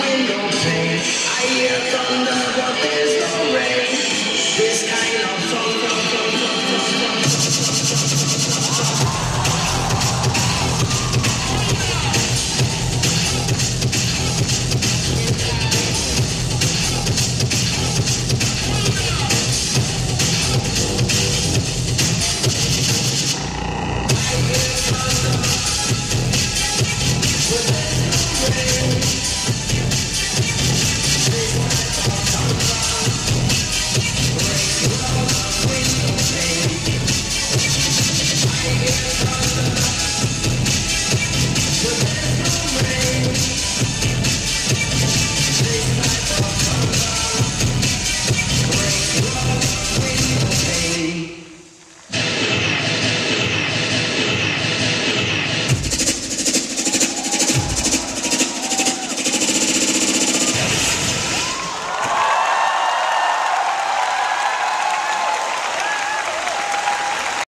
window pane. I hear thunder, but there's